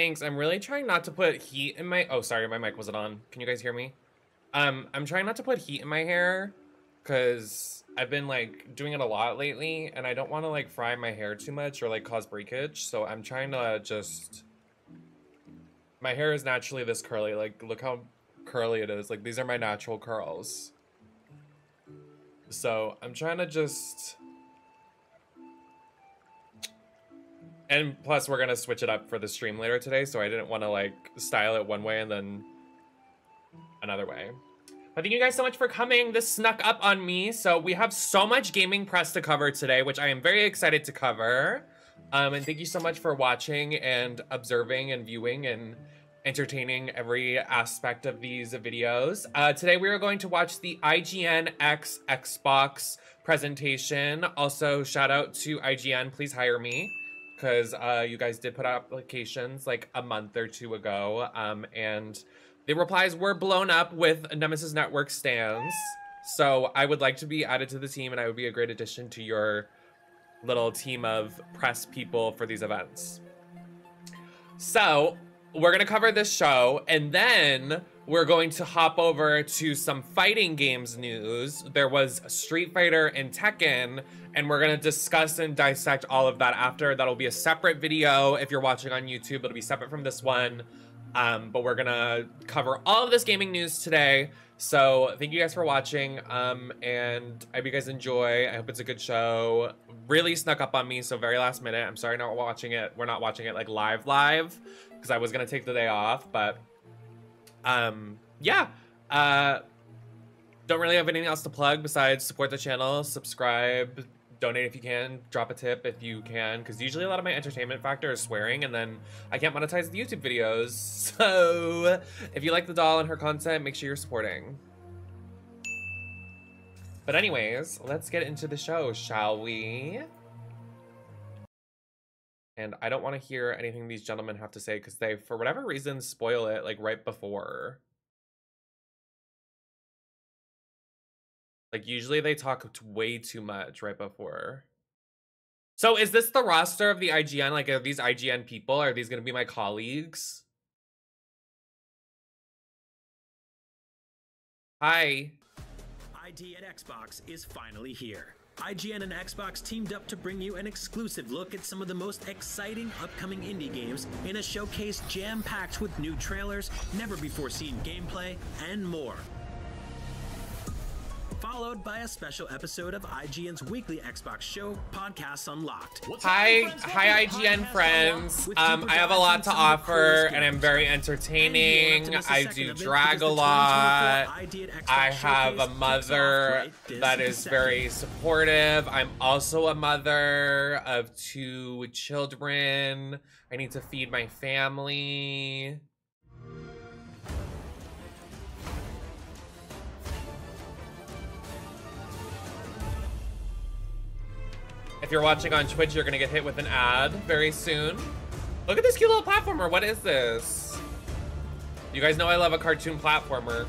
Thanks. I'm really trying not to put heat in my... Oh, sorry, my mic wasn't on. Can you guys hear me? Um, I'm trying not to put heat in my hair because I've been like doing it a lot lately and I don't want to like fry my hair too much or like cause breakage. So I'm trying to just... My hair is naturally this curly. Like, look how curly it is. Like, these are my natural curls. So I'm trying to just... And plus, we're gonna switch it up for the stream later today, so I didn't want to like style it one way and then another way. But thank you guys so much for coming. This snuck up on me, so we have so much gaming press to cover today, which I am very excited to cover. Um, and thank you so much for watching and observing and viewing and entertaining every aspect of these videos. Uh, today we are going to watch the IGN X Xbox presentation. Also, shout out to IGN, please hire me because uh, you guys did put out applications like a month or two ago, um, and the replies were blown up with Nemesis Network stands. So I would like to be added to the team, and I would be a great addition to your little team of press people for these events. So we're gonna cover this show, and then we're going to hop over to some fighting games news. There was Street Fighter and Tekken, and we're gonna discuss and dissect all of that after. That'll be a separate video if you're watching on YouTube. It'll be separate from this one. Um, but we're gonna cover all of this gaming news today. So thank you guys for watching. Um, and I hope you guys enjoy. I hope it's a good show. Really snuck up on me, so very last minute. I'm sorry not watching it. We're not watching it like live live because I was gonna take the day off, but um, yeah. Uh, don't really have anything else to plug besides support the channel, subscribe, donate if you can, drop a tip if you can, because usually a lot of my entertainment factor is swearing, and then I can't monetize the YouTube videos. So if you like the doll and her content, make sure you're supporting. But anyways, let's get into the show, shall we? And I don't want to hear anything these gentlemen have to say because they, for whatever reason, spoil it like right before. Like usually they talk way too much right before. So is this the roster of the IGN? Like are these IGN people? Are these going to be my colleagues? Hi. ID at Xbox is finally here. IGN and Xbox teamed up to bring you an exclusive look at some of the most exciting upcoming indie games in a showcase jam packed with new trailers, never before seen gameplay, and more followed by a special episode of IGN's weekly Xbox show, Podcasts Unlocked. What's hi, hi, IGN friends. Um, I have a lot to offer, and I'm very entertaining. I do drag a lot. I have a mother that is very supportive. I'm also a mother of two children. I need to feed my family. If you're watching on Twitch, you're gonna get hit with an ad very soon. Look at this cute little platformer. What is this? You guys know I love a cartoon platformer.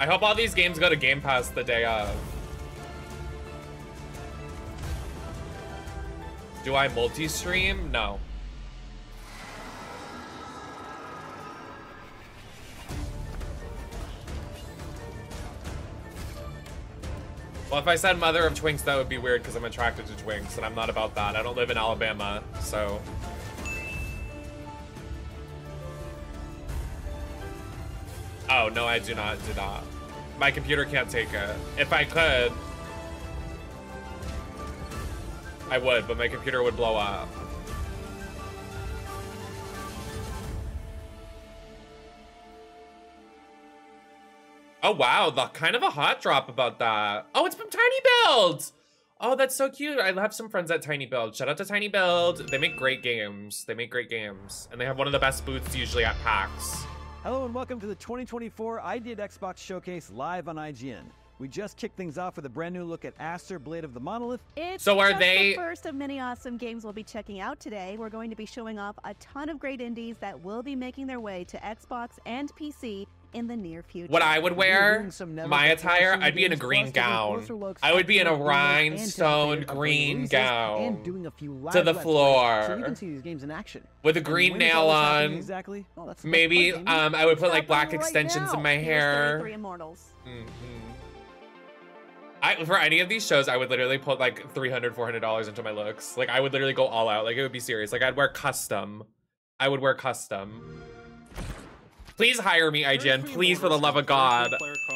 I hope all these games go to Game Pass the day of. Do I multi-stream? No. Well, if I said mother of twinks, that would be weird because I'm attracted to twinks, and I'm not about that. I don't live in Alabama, so... Oh, no, I do not do not. My computer can't take it. If I could, I would, but my computer would blow up. Oh wow, the kind of a hot drop about that. Oh, it's from Tiny Build! Oh, that's so cute. I have some friends at Tiny Build. Shout out to Tiny Build. They make great games. They make great games. And they have one of the best booths usually at PAX. Hello and welcome to the 2024 ID at Xbox Showcase live on IGN. We just kicked things off with a brand new look at Aster Blade of the Monolith. It's So are just they- the first of many awesome games we'll be checking out today. We're going to be showing off a ton of great indies that will be making their way to Xbox and PC in the near future. What I would wear, doing some never my attire, I'd be in a green gown. I would be in a some of the most rhinestone green gown and doing a few to the floor. so you can see these games in action. with a green nail all this happening on. Exactly. Oh, that's the best Maybe um, I would put like black extensions in my hair. 33 Immortals. Mhm. I for any of these shows, I would literally put like $300, 400 dollars into my looks. Like I would literally go all out. Like it would be serious. Like I'd wear custom. I would wear custom. Please hire me, IGN. Please, for the love of God.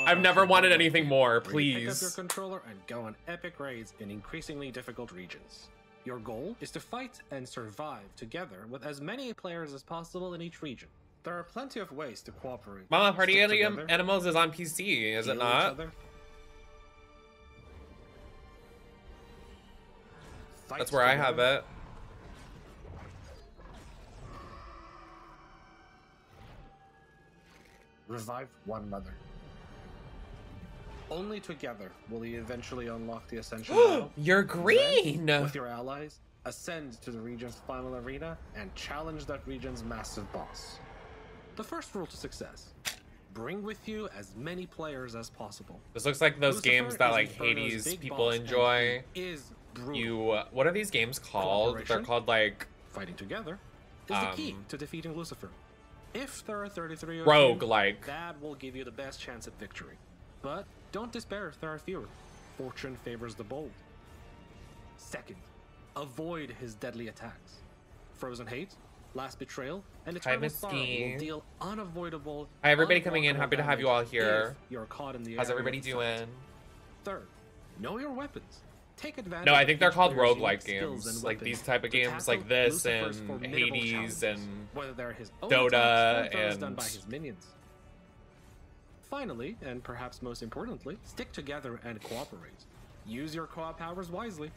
I've never wanted anything more. Pick up your Please. controller and go on epic raids in increasingly difficult regions. Your goal is to fight and survive together with as many players as possible in each region. There are plenty of ways to cooperate. Mama Party Stick Anim- together, Animals is on PC, is it not? That's where I have it. Revive one mother. Only together will you eventually unlock the Ascension battle. You're Then, green. with your allies, ascend to the region's final arena and challenge that region's massive boss. The first rule to success bring with you as many players as possible. This looks like those Lucifer games that like Inferno's Hades people enjoy. Is brutal. You, uh, what are these games called? They're called like Fighting together is the key Um, to defeating Lucifer. If there are 33 rogue like. that will give you the best chance at victory. But don't despair if there are fewer. Fortune favors the bold. Second, avoid his deadly attacks. Frozen Hate, Last Betrayal, and Eternal Sorrow will deal unavoidable. Hi, everybody coming in. Happy to have you all here. You're caught in the How's everybody doing? Third, know your weapons. Take advantage. No, I think they're called roguelike games. Like these type of games like this Lucifer's and Hades and whether they're his own Dota or done and- by his minions. Finally, and perhaps most importantly, stick together and cooperate. Use your co-op powers wisely.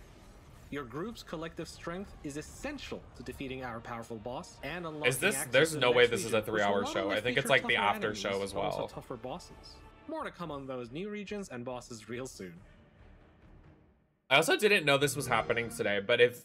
Your group's collective strength is essential to defeating our powerful boss and unlocking Is this- there's no way this is a three-hour show. I think it's like the after show as well. tougher bosses. More to come on those new regions and bosses real soon. I also didn't know this was happening today, but if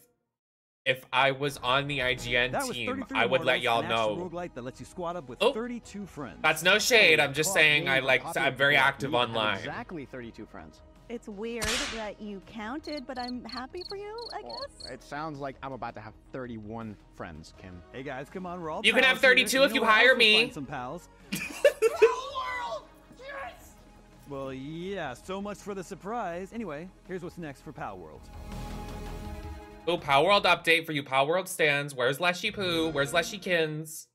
if I was on the IGN team, I would let y'all know. that lets you squad up with Oh. 32 friends. That's no shade. I'm just saying I like to, I'm very active online. Exactly 32 friends. It's weird that you counted, but I'm happy for you, I Well, guess. it sounds like I'm about to have 31 friends, Kim. Hey guys, come on, we're all You can have 32 here. if you know hire me. Find some pals. Well, yeah, so much for the surprise. Anyway, here's what's next for Pal World. Oh, Power World update for you Power World stands. Where's Leshy Poo? Where's Leshy Kins?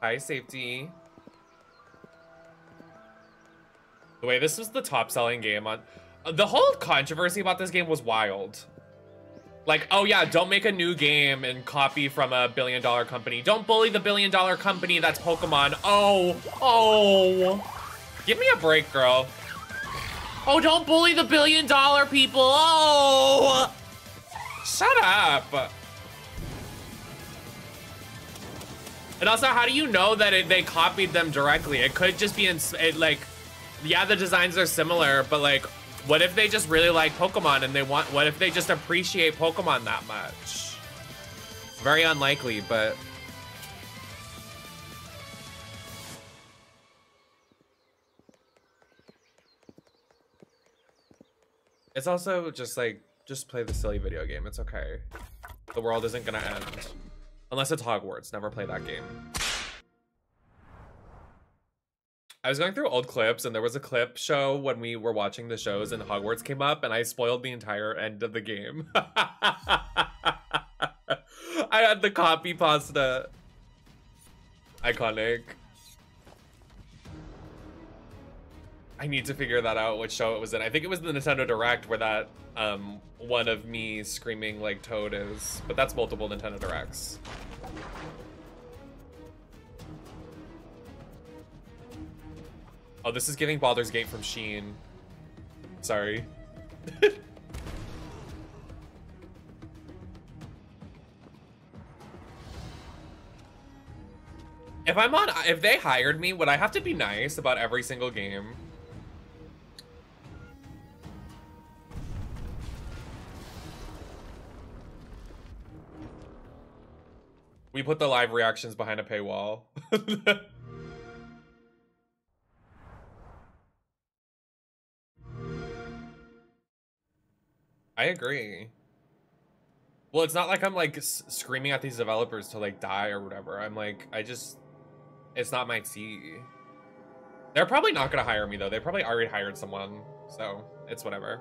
Hi, safety. The way this was the top selling game on. The whole controversy about this game was wild. Like, oh yeah, don't make a new game and copy from a billion dollar company. Don't bully the billion dollar company that's Pokemon. Oh, oh. Give me a break, girl. Oh, don't bully the billion dollar people. Oh! Shut up. And also, how do you know that it, they copied them directly? It could just be in, it, like, yeah, the designs are similar, but like, what if they just really like Pokemon and they want, what if they just appreciate Pokemon that much? Very unlikely, but It's also just like, just play the silly video game. It's okay. The world isn't gonna end. Unless it's Hogwarts. Never play that game. I was going through old clips and there was a clip show when we were watching the shows and Hogwarts came up and I spoiled the entire end of the game. I had the copy pasta. Iconic. I need to figure that out, which show it was in. I think it was the Nintendo Direct where that um, one of me screaming like Toad is. But that's multiple Nintendo Directs. Oh, this is giving Baldur's Gate from Shein. Sorry. If I'm on, if they hired me, would I have to be nice about every single game? We put the live reactions behind a paywall. I agree. Well, it's not like I'm like screaming at these developers to like die or whatever. I'm like, I just, it's not my tea. They're probably not gonna hire me though. They probably already hired someone, so it's whatever.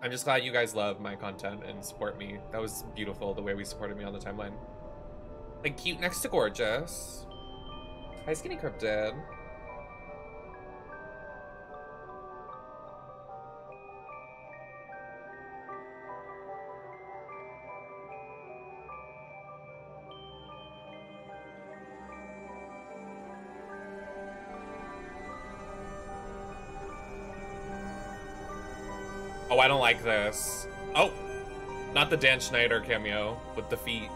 I'm just glad you guys love my content and support me. That was beautiful the way we supported me on the timeline. Like cute next to gorgeous. Hi, Skinny Cryptid. I don't like this. Oh, not the Dan Schneider cameo with the feet.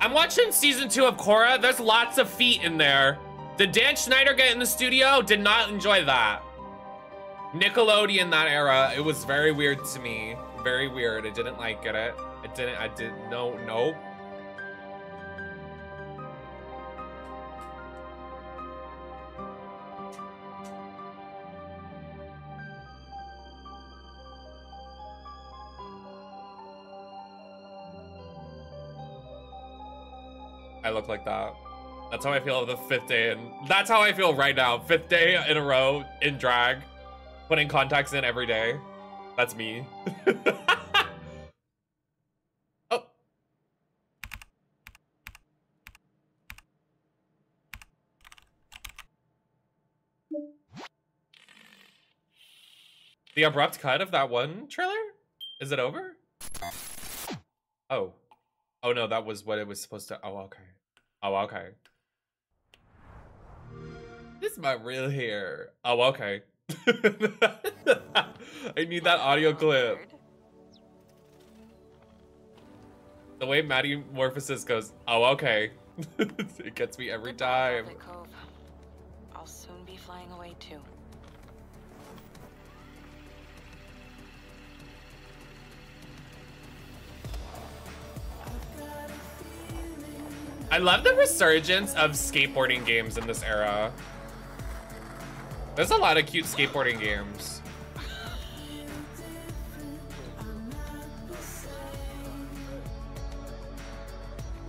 I'm watching season two of Korra. There's lots of feet in there. Did Dan Schneider get in the studio? Did not enjoy that. Nickelodeon that era, it was very weird to me. Very weird. I didn't like it. It didn't, I did, no, nope. I look like that. That's how I feel the fifth day, and that's how I feel right now. Fifth day in a row in drag, putting contacts in every day. That's me. oh. The abrupt cut of that one trailer? Is it over? Oh. Oh no, that was what it was supposed to. Oh, okay. Oh, okay. This is my real hair. Oh, okay. I need that audio clip. The way Maddy Morphosis goes, oh, okay. it gets me every time. I'll soon be flying away too. I love the resurgence of skateboarding games in this era. There's a lot of cute skateboarding games.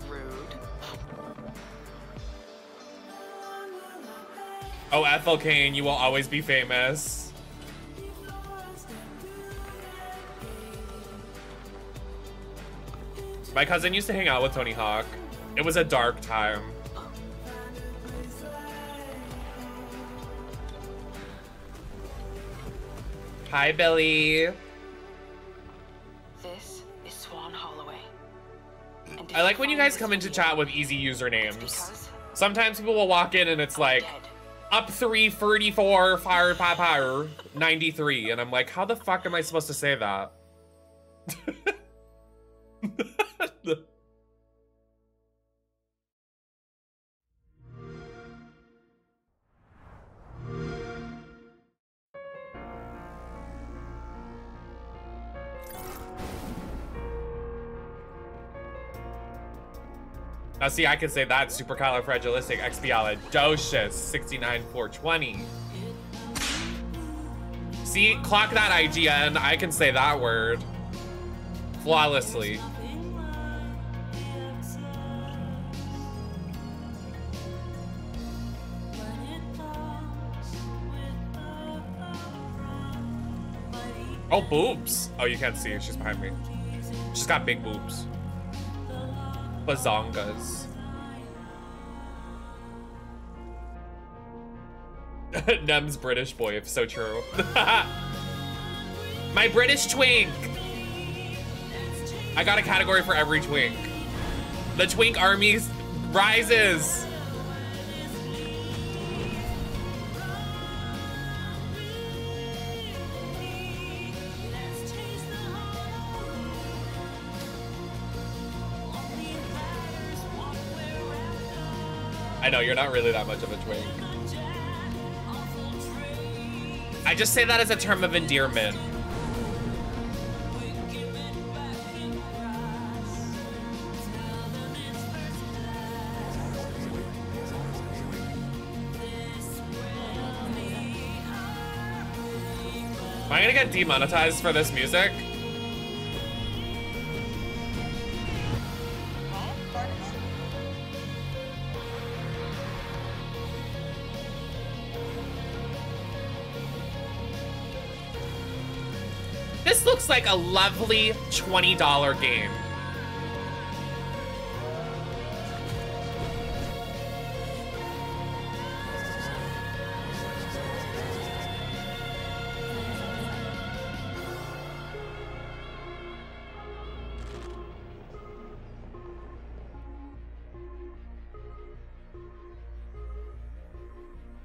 Rude. Oh, Ethel Cain, you will always be famous. My cousin used to hang out with Tony Hawk. It was a dark time. Hi, Billy. This is Swan Holloway. I like when you guys come into chat with easy usernames. Sometimes people will walk in and it's like, up 334 fire fire 93 and i'm like how the fuck am i supposed to say that Now see, I can say that supercalifragilisticexpialidocious 69420. See, clock that IGN. I can say that word flawlessly. Oh, boobs. Oh, you can't see. She's behind me. She's got big boobs. Bazongas. Nem's British boy, if so true. My British twink! I got a category for every twink. The twink army rises! Know you're not really that much of a twink. I just say that as a term of endearment. Am I gonna get demonetized for this music? Like a lovely $20 game.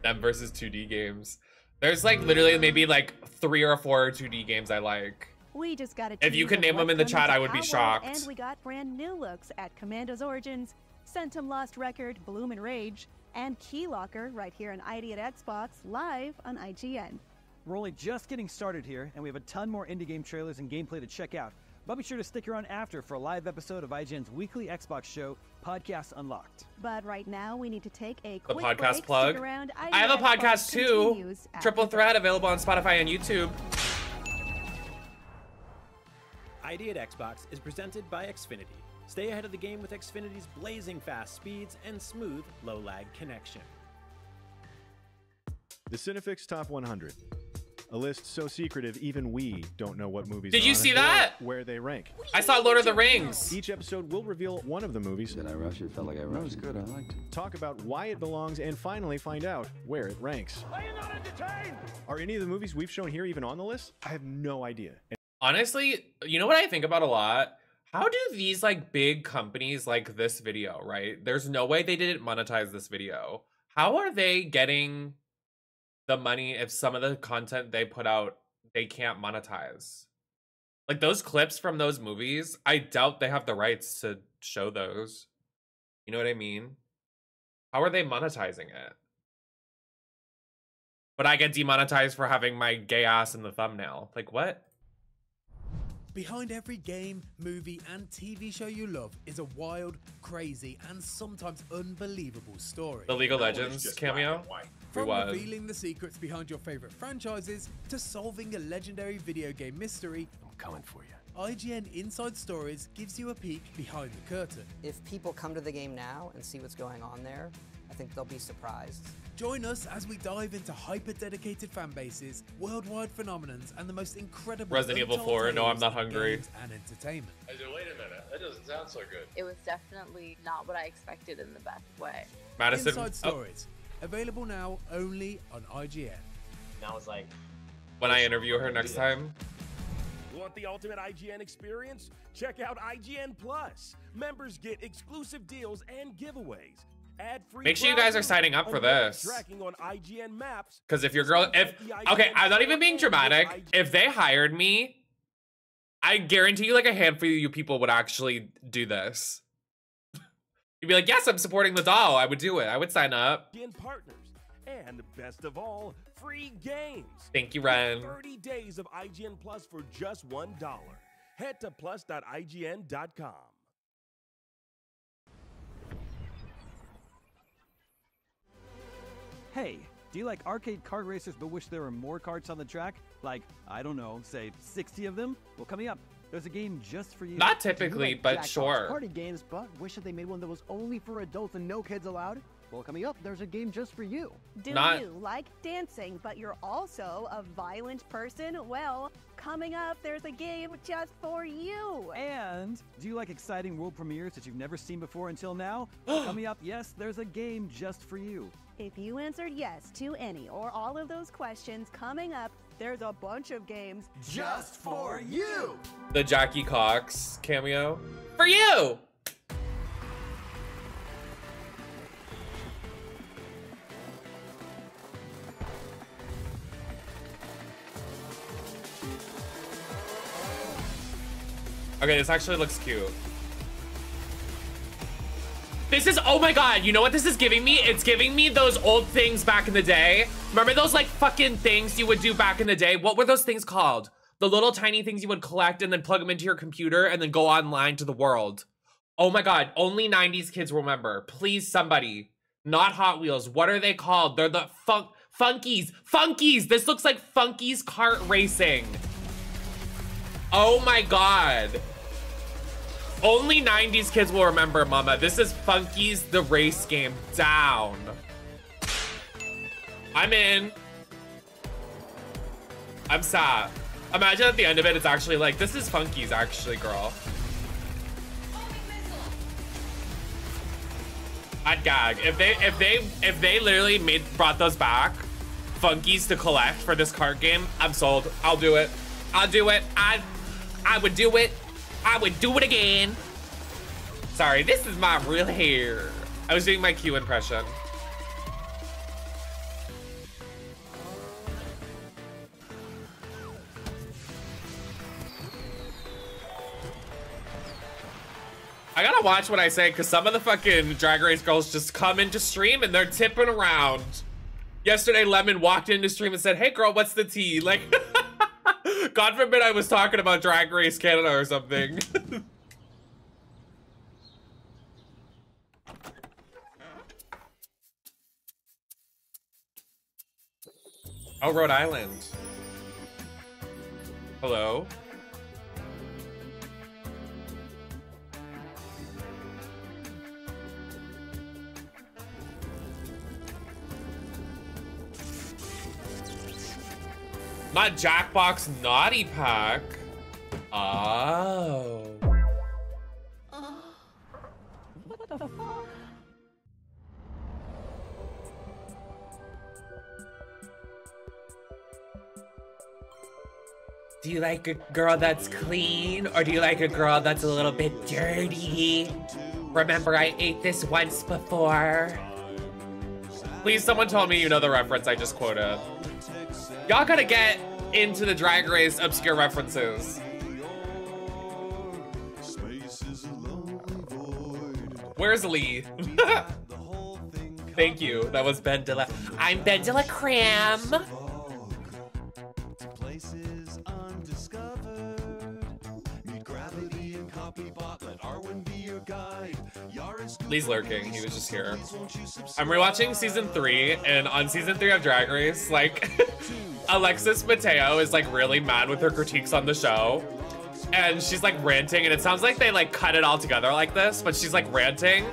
Them versus 2D games. There's like literally maybe like three or four 2D games I like. We just got a If you tease could name them in the chat, I would be shocked. And we got brand new looks at Commandos: Origins, Centum Lost Record, Bloom and Rage, and Keylocker right here on ID at Xbox, live on IGN. We're only just getting started here, and we have a ton more indie game trailers and gameplay to check out. But be sure to stick around after for a live episode of IGN's weekly Xbox show, Podcast Unlocked. But right now, we need to take a The quick podcast break. Stick plug. around. I have a podcast too. Triple. Threat available on Spotify and YouTube. ID at Xbox is presented by Xfinity. Stay ahead of the game with Xfinity's blazing fast speeds and smooth, low lag connection. The Cinefix Top 100. A list so secretive even we don't know what movies Did are you see that? where they rank. I saw Lord of the Rings. Each episode will reveal one of the movies, Did I rush it? Felt like I rushed. That was good. I liked it. talk about why it belongs, and finally find out where it ranks. Are you not entertained? Are any of the movies we've shown here even on the list? I have no idea. Honestly, you know what I think about a lot? How do these like big companies like this video, right? There's no way they didn't monetize this video. How are they getting the money if some of the content they put out they can't monetize? Like those clips from those movies, I doubt they have the rights to show those. You know what I mean? How are they monetizing it? But I get demonetized for having my gay ass in the thumbnail. Like what? Behind every game, movie, and TV show you love is a wild, crazy, and sometimes unbelievable story. The League of Legends cameo? From was. revealing the secrets behind your favorite franchises to solving a legendary video game mystery, I'm coming for you. IGN Inside Stories gives you a peek behind the curtain. If people come to the game now and see what's going on there, I think they'll be surprised. Join us as we dive into hyper-dedicated fan bases, worldwide phenomenons, and the most incredible Resident Evil 4, no, I'm not hungry. games and entertainment. I said, wait a minute, that doesn't sound so good. It was definitely not what I expected in the best way. Madison. Inside oh, Stories, available now only on IGN. And I was like, when I interview her next time. want the ultimate IGN experience? Check out IGN Plus. Members get exclusive deals and giveaways. Make sure you guys are signing up for this. Tracking on IGN maps. Because if your girl, if okay, I'm not even being dramatic. If they hired me, I guarantee you, like a handful of you people would actually do this. You'd be like, "Yes, I'm supporting the doll. I would do it. I would sign up." Partners. And best of all, free games. Thank you, Ren. 30 days of IGN Plus for just $1. Head to plus.ign.com. Hey, do you like arcade kart racers but wish there were more karts on the track? Like, I don't know, say 60 of them? Well, coming up, there's a game just for you. Not Do you typically, like but Jackbox sure. Party games, but wish that they made one that was only for adults and no kids allowed. Well, coming up, there's a game just for you. Do Not- you like dancing, but you're also a violent person? Well, coming up, there's a game just for you. And do you like exciting world premieres that you've never seen before until now? Coming up, yes, there's a game just for you. If you answered yes to any or all of those questions, coming up, there's a bunch of games Just for you! The Jackie Cox cameo for you. Okay, this actually looks cute. This is, oh my god, you know what this is giving me? It's giving me those old things back in the day. Remember those like fucking things you would do back in the day? What were those things called? The little tiny things you would collect and then plug them into your computer and then go online to the world. Oh my god, only 90s kids remember. Please, somebody. Not Hot Wheels. What are they called? They're the funk Funkeys. Funkeys. This looks like Funkeys kart racing. Oh my god. Only 90s kids will remember, mama. This is Funkeys the race game down. I'm in. I'm sad. Imagine at the end of it, it's actually like, this is Funkeys actually, girl. I'd gag. If they if they if they literally made brought those back, funkeys to collect for this card game, I'm sold. I'll do it. I'll do it. I I would do it. I would do it again. Sorry, this is my real hair. I was doing my Q impression. I gotta watch what I say because some of the fucking Drag Race girls just come into stream and they're tipping around. Yesterday, Lemon walked into stream and said, hey girl, what's the tea? Like, God forbid I was talking about Drag Race Canada or something. oh, Rhode Island. Hello? Not Jackbox Naughty Pack. Oh. What the fuck? Do you like a girl that's clean or do you like a girl that's a little bit dirty? Remember I ate this once before. Please someone tell me you know the reference I just quoted. Y'all gotta get into the Drag Race obscure references. Where's Lee? Thank you. That was BenDeLa. I'm BenDeLaCreme. Lee's lurking. He was just here. I'm rewatching season three, and on season three of Drag Race, like, Alexis Mateo is like really mad with her critiques on the show. And she's like ranting, and it sounds like they like cut it all together like this, but she's like ranting.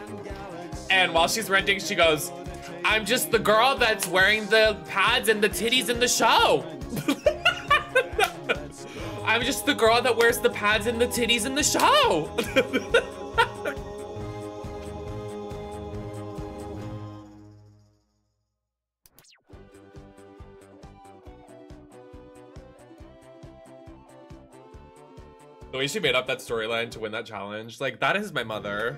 And while she's ranting, she goes, I'm just the girl that's wearing the pads and the titties in the show. I'm just the girl that wears the pads and the titties in the show. The way she made up that storyline to win that challenge, like that is my mother.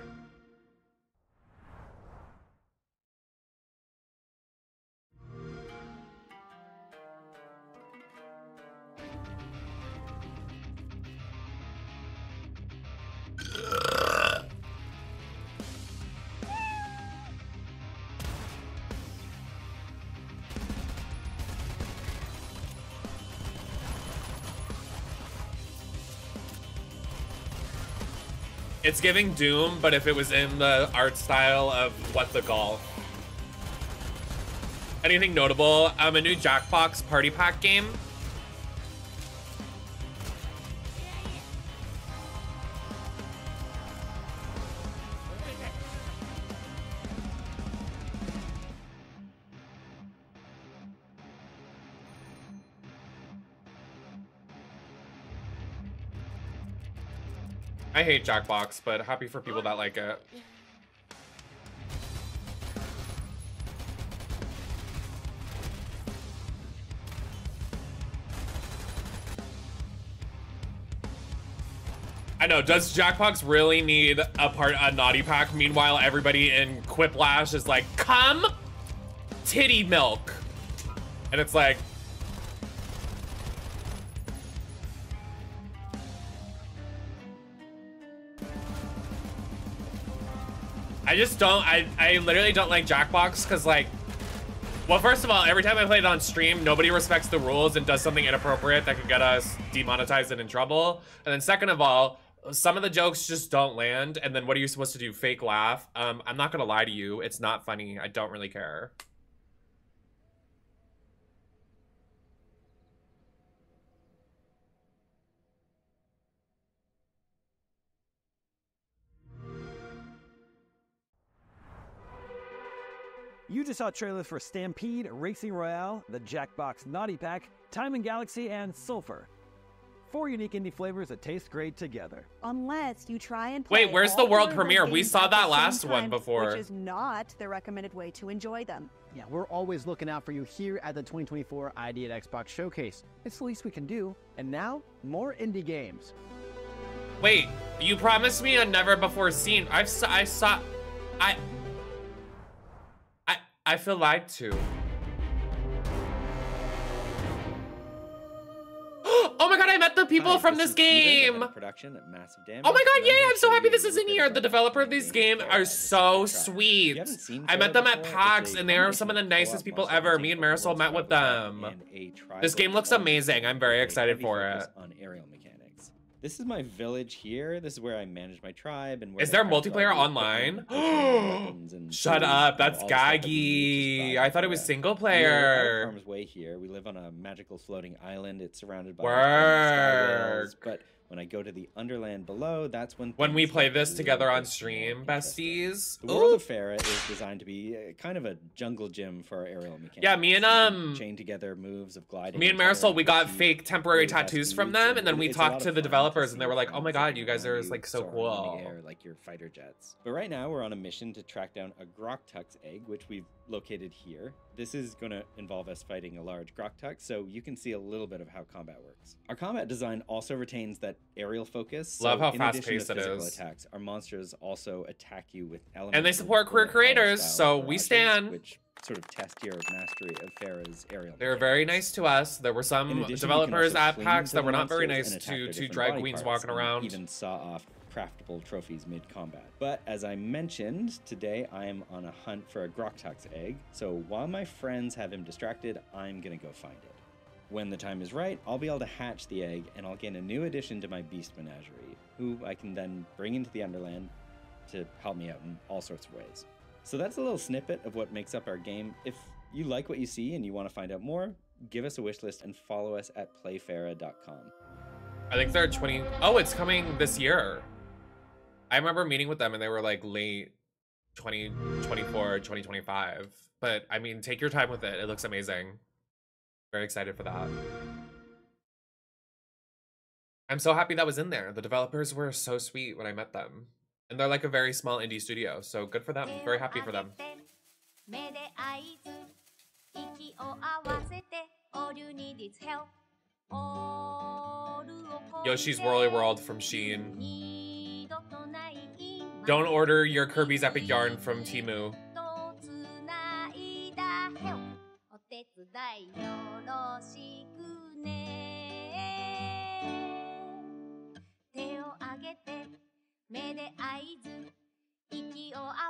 It's giving Doom, but if it was in the art style of What the Golf. Anything notable? Um, a new Jackbox Party Pack game. I hate Jackbox, but happy for people that like it. I know, does Jackbox really need a part a naughty pack? Meanwhile, everybody in Quiplash is like, come titty milk. And it's like, I just don't. I I literally don't like Jackbox because like. Well, first of all, every time I play it on stream, nobody respects the rules and does something inappropriate that could get us demonetized and in trouble. And then second of all, some of the jokes just don't land. And then what are you supposed to do? Fake laugh? Um, I'm not gonna lie to you. It's not funny. I don't really care. You just saw trailers for Stampede, Racing Royale, the Jackbox Naughty Pack, Time and Galaxy, and Sulfur. Four unique indie flavors that taste great together. Unless you try and play Wait, where's the all world of those premiere? We saw at the that same last one time, before. Which is not the recommended way to enjoy them. Yeah, we're always looking out for you here at the 2024 ID at Xbox Showcase. It's the least we can do. And now, more indie games. Wait, you promised me a never before seen. I've saw, I saw, I, I, feel lied to. oh my god, I met the people from this game. Production at massive damage. Oh my god, yay! I'm so happy this is in here. The developer of this game are so sweet. I met them at PAX and they are some of the nicest people ever. Me and Marisol met with them. This game looks amazing. I'm very excited for it. On aerial mechanics. This is my village here. This is where I manage my tribe and where Is there multiplayer online? Shut up, that's all the stuff that we need to gaggy. I thought it was single We are out player. harm's way here. We live on a magical floating island. It's surrounded by Work. skywells, but when I go to the underland below, that's when When we play this together on stream, besties. the world Ooh. of Fera is designed to be uh, kind of a jungle gym for aerial mechanics. Yeah, me and, um, chain together moves of gliding. Me and Marisol, we got fake temporary tattoos from them, and then we it's a lot talked to the developers, and they were like, "Oh my god, you guys are like so cool." air like your fighter jets. But right now we're on a mission to track down a Groktuks egg, which we've located here. This is going to involve us fighting a large Groktuk, so you can see a little bit of how combat works. Our combat design also retains that aerial focus. so Love how in addition to fast-paced it physical attacks, our monsters also attack you with elements. And they support queer creators, so we stand. Which sort of test your mastery of Fera's aerial. They were very nice to us. There were some addition, developers at PAX that were not very nice to two drag queens parts walking around. Even saw off craftable trophies mid-combat. But as I mentioned, today I am on a hunt for a Groktuk's egg. So while my friends have him distracted, I'm gonna go find it. When the time is right, I'll be able to hatch the egg and I'll gain a new addition to my beast menagerie, who I can then bring into the Underland to help me out in all sorts of ways. So that's a little snippet of what makes up our game. If you like what you see and you want to find out more, give us a wish list and follow us at playfera.com. I think they're 20. Oh, it's coming this year. I remember meeting with them and they were like late 2024, 2025. But I mean, take your time with it. It looks amazing. Very excited for that. I'm so happy that was in there. The developers were so sweet when I met them. And they're like a very small indie studio, so good for them. Very happy for them. Yoshi's Whirly World from Shein. Don't order your Kirby's Epic Yarn from Temu.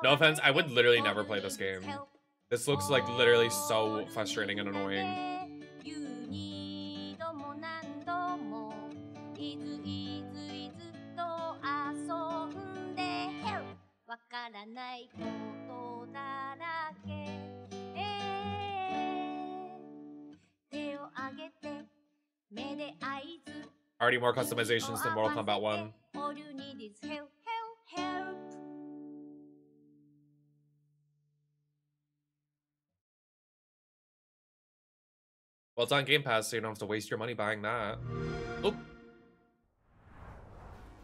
No offense, I would literally never play this game. This looks like literally so frustrating and annoying. わからないことだらけ、えー手を挙げて目で合図 Already more customizations than Mortal Kombat 1. All you need is help, help, help Well, it's on Game Pass, so you don't have to waste your money buying that. Oop.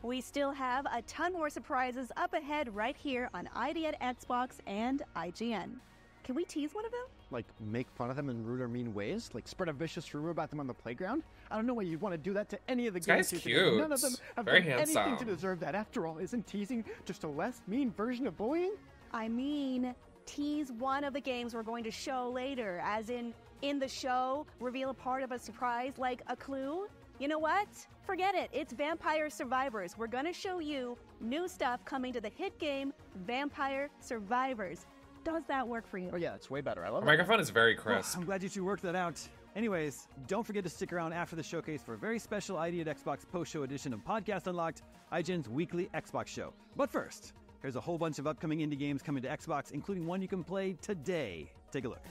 We still have a ton more surprises up ahead right here on ID at Xbox and IGN. Can we tease one of them? Like, make fun of them in rude or mean ways? Like, spread a vicious rumor about them on the playground? I don't know why you'd want to do that to any of the This games guy's here today. cute. None of them have Very done anything to deserve that. After all, isn't teasing just a less mean version of bullying? I mean, tease one of the games we're going to show later, as in, in the show, reveal a part of a surprise like a clue. You know what? Forget it. It's Vampire Survivors. We're going to show you new stuff coming to the hit game Vampire Survivors. Does that work for you? Oh, yeah, it's way better. I love it. microphone is very Well, crisp. I'm glad you two worked that out. Anyways, don't forget to stick around after the showcase for a very special ID at Xbox post show edition of Podcast Unlocked, IGN's weekly Xbox show. But first, here's a whole bunch of upcoming indie games coming to Xbox, including one you can play today. Take a look.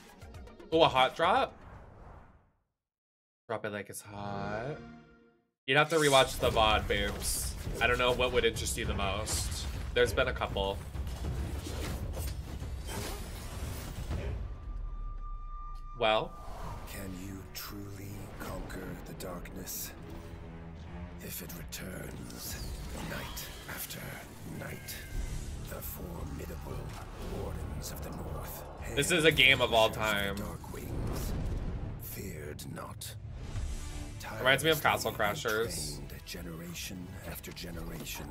Oh, a hot drop? Drop it like it's hot. You'd have to rewatch the VOD, babes. I don't know what would interest you the most. There's been a couple. Well, Can you truly conquer the darkness? If it returns, night after night, the formidable wardens of the north. this is a game of all time. Dark wings, feared not. Reminds me of Castle Crashers. Generation after generation,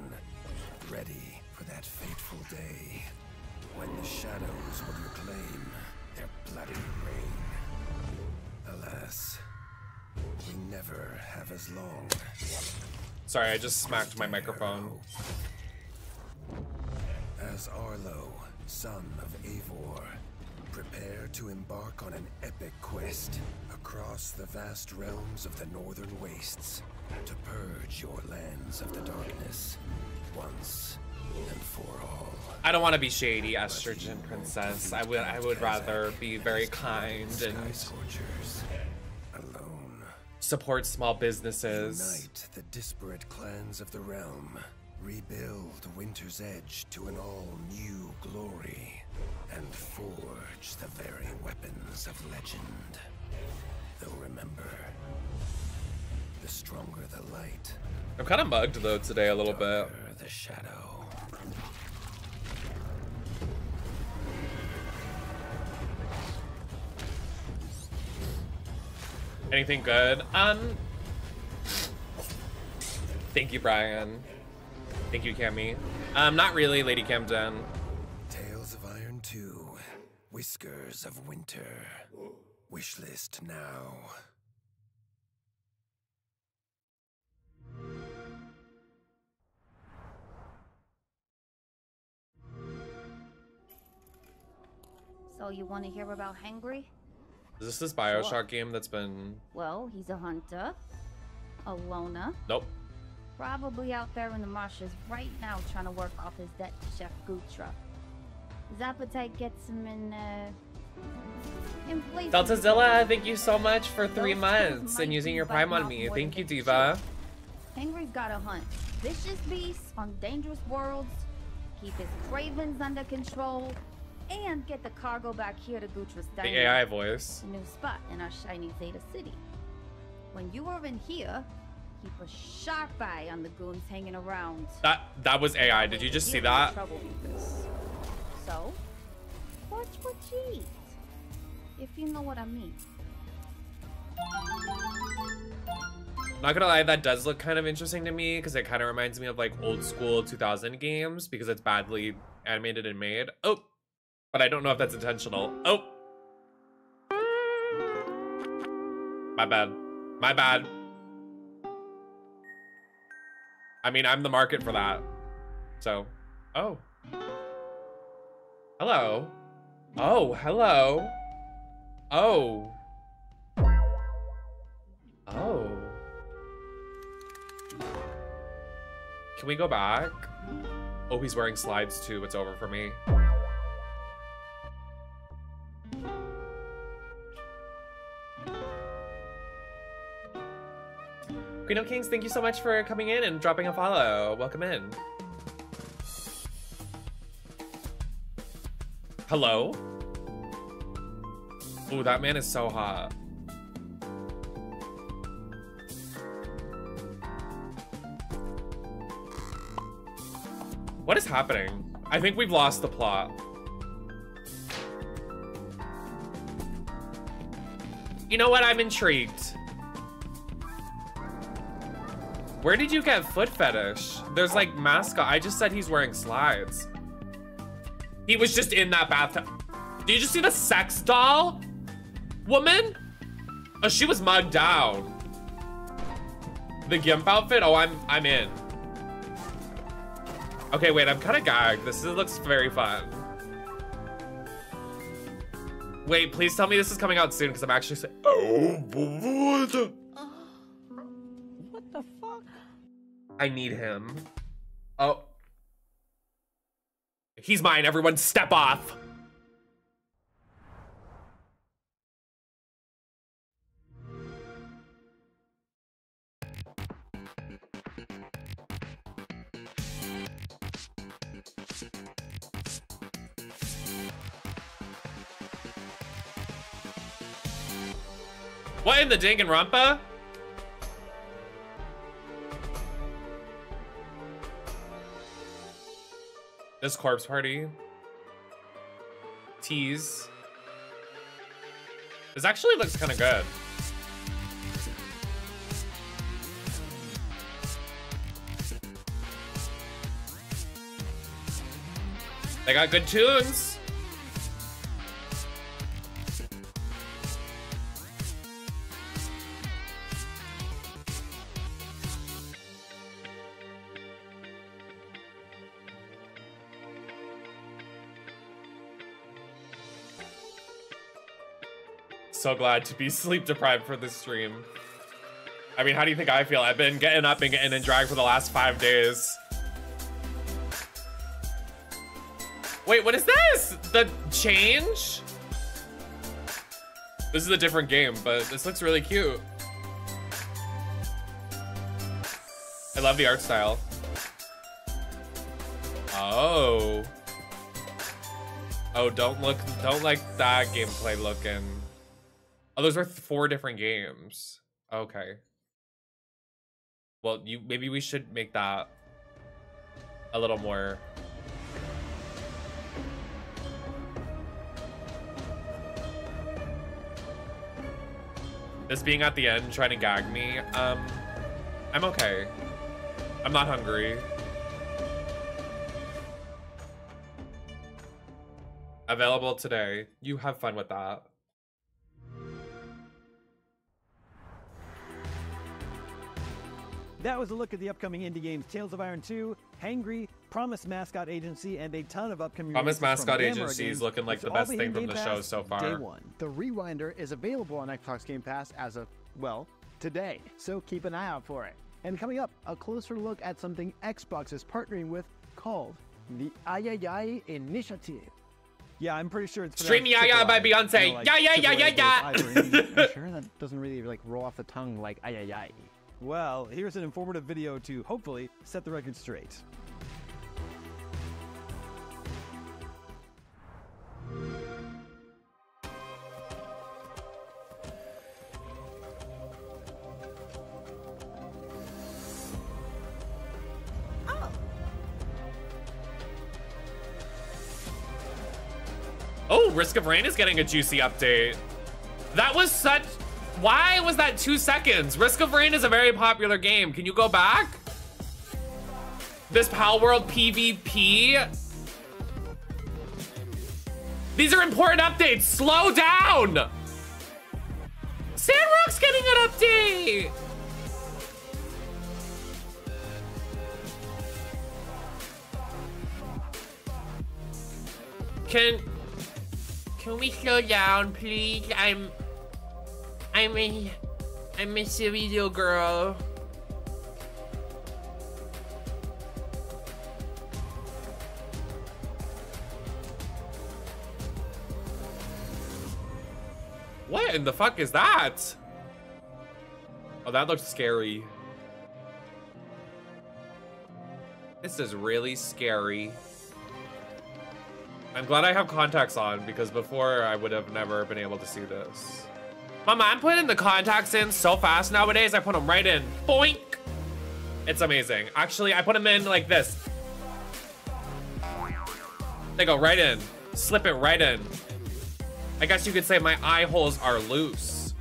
ready for that fateful day when the shadows will reclaim their bloody reign. Alas, we never have as long. Sorry, I just smacked my microphone. As Arlo, son of Eivor, prepare to embark on an epic quest across the vast realms of the northern wastes to purge your lands of the darkness once and for all. I don't want to be shady, estrogen princess. I would I would rather be very kind and alone. support small businesses. Unite the disparate clans of the realm, rebuild Winter's Edge to an all-new glory, and forge the very weapons of legend. Though remember, the stronger the light, I'm kind of mugged though today a little bit. the shadow. Anything good? Um. Thank you, Brian. Thank you, Cammy. Um, not really, Lady Camden. Tails of Iron 2, Whiskers of Winter. Wishlist now. So you want to hear about Hangry? Is this this Bioshock game that's been? Well, he's a hunter, a loner, Nope. probably out there in the marshes right now trying to work off his debt to Chef Gutra. His appetite gets him in, uh, in places. Deltazilla, thank you so much for three Those months and using your prime on me. Thank you, Diva. Hangry's got a hunt vicious beasts on dangerous worlds, keep his cravens under control, and get the cargo back here to Gutra's The. AI voice. A new spot in our shiny Zeta City. When you are in here, keep a sharp eye on the goons hanging around. That that was AI. Did you just see that? So, watch what you eat. If you know what I mean. Not gonna lie, that does look kind of interesting to me because it kind of reminds me of like old school 2000 games because it's badly animated and made. Oh, but I don't know if that's intentional. Oh, my bad. My bad. I mean, I'm the market for that. So, oh. Hello. Oh, hello. Oh. Oh. Can we go back? Oh, he's wearing slides too. It's over for me. Queen of Kings, thank you so much for coming in and dropping a follow. Welcome in. Hello? Ooh, that man is so hot. What is happening? I think we've lost the plot. You know what? I'm intrigued. Where did you get foot fetish? There's like mascot. I just said he's wearing slides. He was just in that bathtub. Did you just see the sex doll? Woman? Oh, she was mugged down. The Gimp outfit? Oh, I'm I'm in. Okay, wait, I'm kind of gagged. This is, looks very fun. Wait, please tell me this is coming out soon because I'm actually saying. Oh, what? Uh, what the fuck? I need him. Oh. He's mine. Everyone step off. What in the Danganronpa? This corpse party. Tease. This actually looks kind of good. They got good tunes. So glad to be sleep deprived for this stream. I mean, how do you think I feel? I've been getting up and getting in drag for the last five days. Wait, what is this? The change? This is a different game, but this looks really cute. I love the art style. Oh. Oh, don't look, don't like that gameplay looking. Oh, those are four different games. Okay. Well, you maybe we should make that a little more. This being at the end trying to gag me, um, I'm okay. I'm not hungry. Available today. You have fun with that. That was a look at the upcoming indie games Tails of Iron 2, Hangry, Promise Mascot Agency, and a ton of upcoming Promise Mascot Agency is looking like the best thing from the show so far. Day one. The Rewinder is available on Xbox Game Pass as of, well, today, so keep an eye out for it. And coming up, a closer look at something Xbox is partnering with called the Ayayay Initiative. Yeah, I'm pretty sure it's Stream Yaya by Beyonce. You know, like Yeah, yeah, yeah, Triple A yeah, goes yeah. I'm sure that doesn't really like roll off the tongue like ayayay. Well, here's an informative video to hopefully set the record straight. Oh, Risk of Rain is getting a juicy update. That was such... Why was that two seconds? Risk of Rain is a very popular game. Can you go back? This Palworld PvP? These are important updates. Slow down. Sandrock's getting an update. Can can we slow down, please? I'm I'm a I'm a little girl. What in the fuck is that? Oh, that looks scary. This is really scary. I'm glad I have contacts on because before I would have never been able to see this. Mama, I'm putting the contacts in so fast nowadays. I put them right in. Boink. It's amazing. Actually, I put them in like this. They go right in. Slip it right in. I guess you could say my eye holes are loose.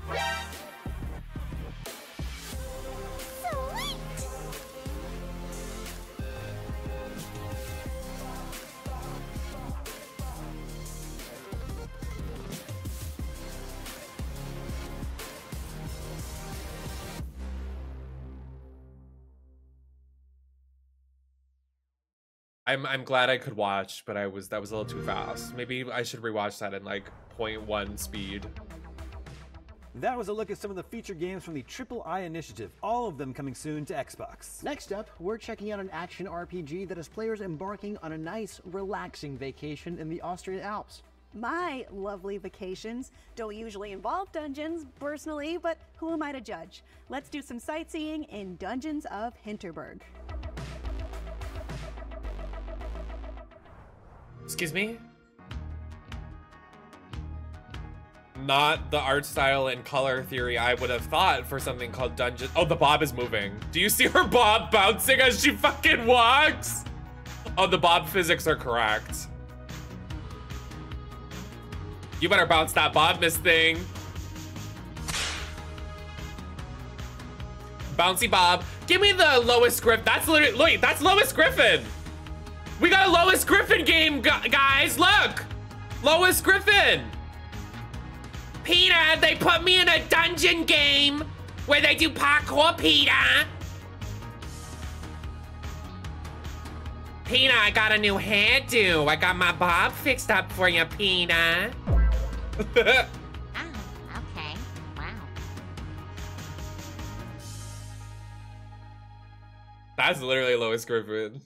I'm I'm glad I could watch, but I was that was a little too fast. Maybe I should rewatch that in like 0.1 speed. That was a look at some of the featured games from the Triple I Initiative, all of them coming soon to Xbox. Next up, we're checking out an action RPG that has players embarking on a nice, relaxing vacation in the Austrian Alps. My lovely vacations don't usually involve dungeons, personally, but who am I to judge? Let's do some sightseeing in Dungeons of Hinterberg. Excuse me? Not the art style and color theory I would have thought for something called Dungeon. Oh, the bob is moving. Do you see her bob bouncing as she fucking walks? Oh, the bob physics are correct. You better bounce that bob, miss thing. Bouncy Bob. Give me the Lois Griffin. That's literally, wait, that's Lois Griffin. We got a Lois Griffin game, guys. Look. Lois Griffin. Peter, they put me in a dungeon game where they do parkour, Peter. Peter, I got a new hairdo. I got my bob fixed up for you, Peter. Oh, okay. Wow. That's literally Lois Griffin.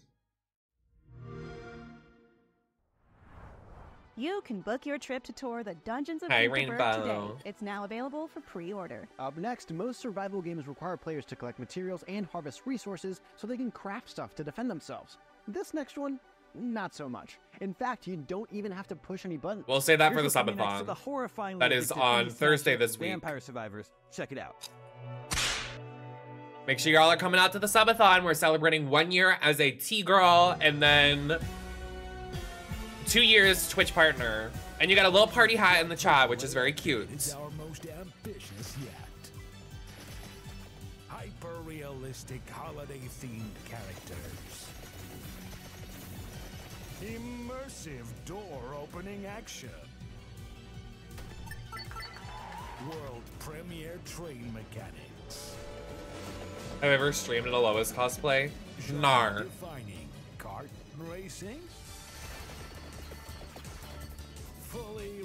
You can book your trip to tour the Dungeons of Hi, Hinterberg Rainbow. today. It's now available for pre-order. Up next, most survival games require players to collect materials and harvest resources so they can craft stuff to defend themselves. This next one, not so much. In fact, you don't even have to push any buttons. We'll say that for the what's coming next subathon. The horrifying That look is into on Thursday this week. Vampire Survivors. Check it out. Make sure y'all are coming out to the subathon. We're celebrating one year as a T girl and then two years Twitch partner. And you got a little party hat in the chat, which is very cute. It's our most ambitious yet. Hyper-realistic holiday-themed characters. Immersive door-opening action. World premiere train mechanics. Have you ever streamed in a Lois cosplay? Nar. Defining kart racing.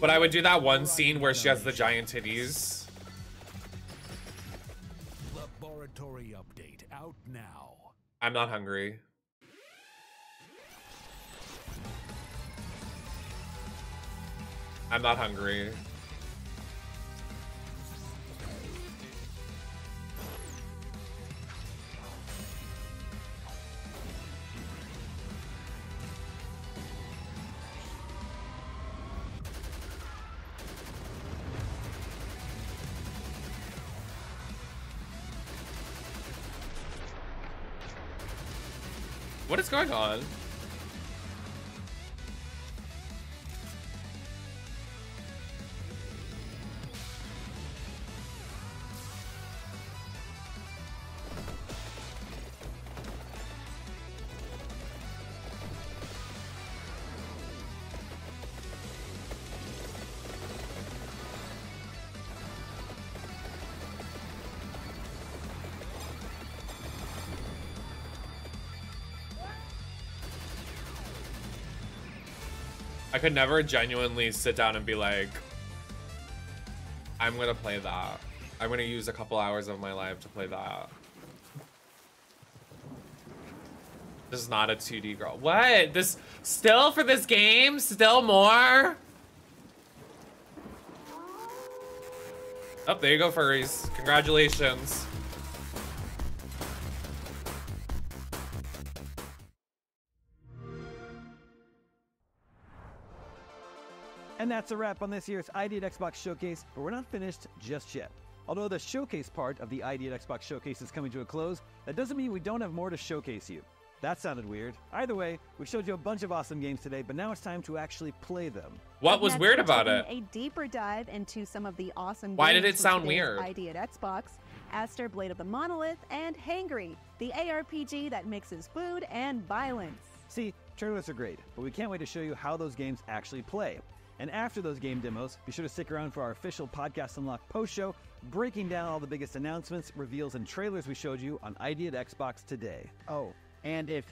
But I would do that one scene where she has the giant titties. laboratory update out now. I'm not hungry. I'm not hungry. What could never genuinely sit down and be like, I'm gonna play that. I'm gonna use a couple hours of my life to play that. This is not a 2D girl. What? This still for this game? Still more? Oh, there you go, furries. Congratulations. That's a wrap on this year's ID at Xbox Showcase, but we're not finished just yet. Although the showcase part of the ID at Xbox Showcase is coming to a close, that doesn't mean we don't have more to showcase you. That sounded weird. Either way, we showed you a bunch of awesome games today, but now it's time to actually play them. What was weird about it? A deeper dive into some of the awesome. Why did games it from sound weird? ID at Xbox, Aster Blade of the Monolith, and Hangry, the ARPG that mixes food and violence. See, trailers are great, but we can't wait to show you how those games actually play. And after those game demos, be sure to stick around for our official Podcast Unlocked post show, breaking down all the biggest announcements, reveals, and trailers we showed you on ID at Xbox today. Oh, and if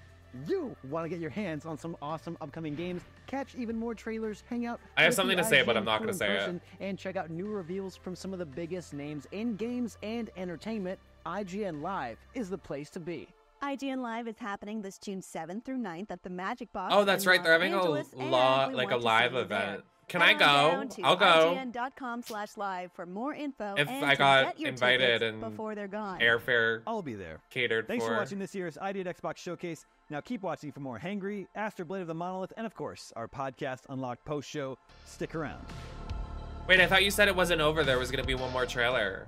you want to get your hands on some awesome upcoming games, catch even more trailers, hang out. I have something to say, but I'm not gonna in say it. And check out new reveals from some of the biggest names in games and entertainment. IGN Live is the place to be. IGN Live is happening this June 7th through 9th at the Magic Box. Oh, that's right. They're having Angeles, a and law, we like a want to see live event. there. Event. Can Head I on go? to I'll go. IGN.com slash live for more info If and I got get your invited tickets and before they're gone. Airfare. I'll be there. Catered Thanks for. for watching this year's ID at Xbox Showcase. Now keep watching for more Hangry, After Blade of the Monolith, and of course, our podcast Unlocked post show. Stick around. Wait, I thought you said it wasn't over. There was gonna be one more trailer.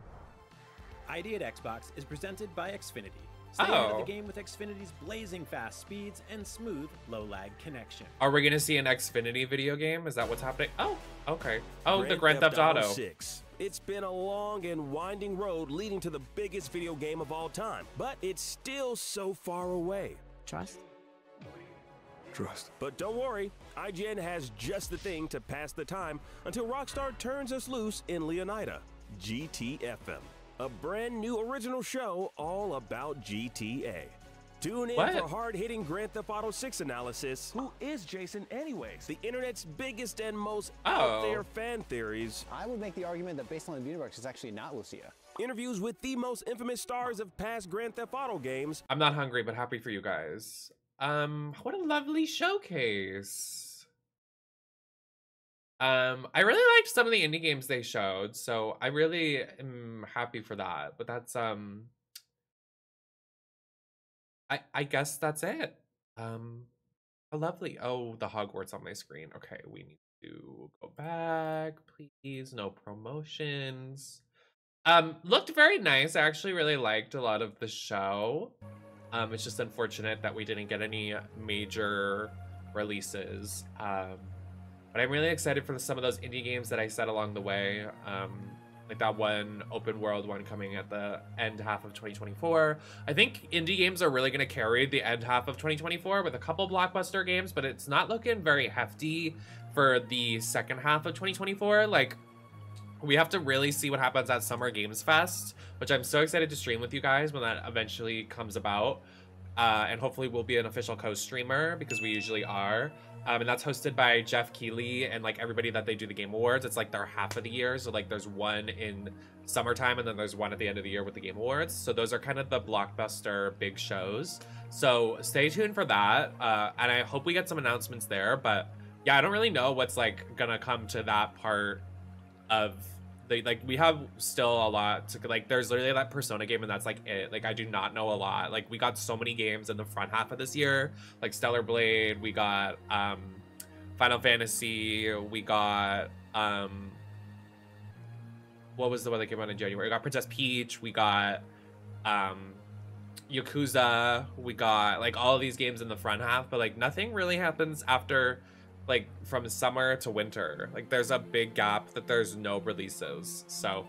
ID at Xbox is presented by Xfinity. Stay ahead of Oh. the game with Xfinity's blazing fast speeds and smooth, low lag connection. Are we gonna see an Xfinity video game? Is that what's happening? Oh, okay. Oh, the Grand Theft Auto Auto. 6. It's been a long and winding road leading to the biggest video game of all time, but it's still so far away. Trust? Trust. But don't worry, IGN has just the thing to pass the time until Rockstar turns us loose in Leonida, GTFM, a brand new original show all about GTA. Tune in What? for hard-hitting Grand Theft Auto 6 analysis. Who is Jason anyways? The internet's biggest and most out Oh. there fan theories. I would make the argument that based on the universe, it's actually not Lucia. Interviews with the most infamous stars of past Grand Theft Auto games. I'm not hungry, but happy for you guys. Um, what a lovely showcase. Um, I really liked some of the indie games they showed, so I really am happy for that. But that's um I I guess that's it. Um lovely oh the Hogwarts on my screen. Okay, we need to go back, please. No promotions. Um, looked very nice. I actually really liked a lot of the show. Um, it's just unfortunate that we didn't get any major releases. Um, but I'm really excited for some of those indie games that I said along the way. Um, like that one open world one coming at the end half of 2024. I think indie games are really going to carry the end half of 2024 with a couple blockbuster games, but it's not looking very hefty for the second half of 2024. Like, we have to really see what happens at Summer Games Fest, which I'm so excited to stream with you guys when that eventually comes about. Uh, and hopefully we'll be an official co-streamer because we usually are. Um, and that's hosted by Geoff Keighley and like everybody that they do the Game Awards. It's like their half of the year. So like there's one in summertime and then there's one at the end of the year with the Game Awards. So those are kind of the blockbuster big shows. So stay tuned for that. Uh, and I hope we get some announcements there. But yeah, I don't really know what's like gonna come to that part of the like we have still a lot to like there's literally that persona game and that's like it. Like i do not know a lot. Like we got so many games in the front half of this year. Like stellar blade we got um final fantasy we got um what was the one that came out in january? We got princess peach we got um yakuza we got like all these games in the front half but like nothing really happens after like from summer to winter. Like there's a big gap that there's no releases. So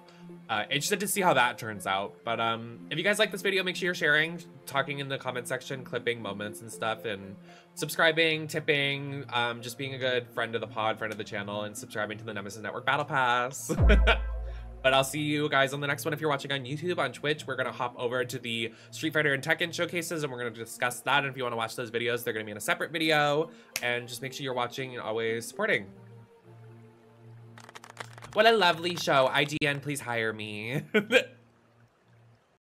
uh interested to see how that turns out. But um if you guys like this video make sure you're sharing talking in the comment section clipping moments and stuff and subscribing tipping um just being a good friend of the pod friend of the channel and subscribing to the nemesis network battle pass But I'll see you guys on the next one. If you're watching on YouTube, on Twitch, we're going to hop over to the Street Fighter and Tekken showcases and we're going to discuss that. And if you want to watch those videos, they're going to be in a separate video. And just make sure you're watching and always supporting. What a lovely show. IGN, please hire me.